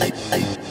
Hey, hey, I.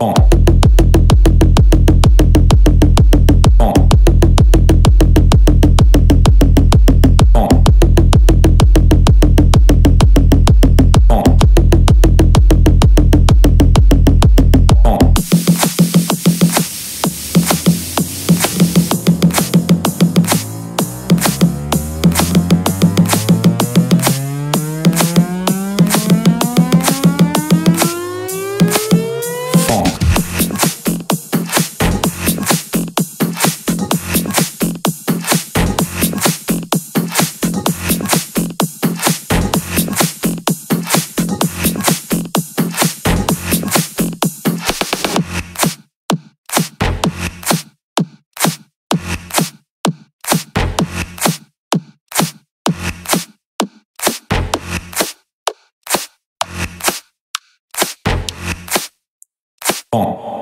on. en